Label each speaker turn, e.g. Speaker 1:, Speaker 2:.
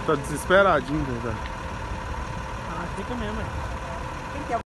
Speaker 1: Ele tá desesperadinho, né, velho.
Speaker 2: Ah, fica mesmo, velho.